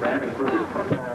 ramming through.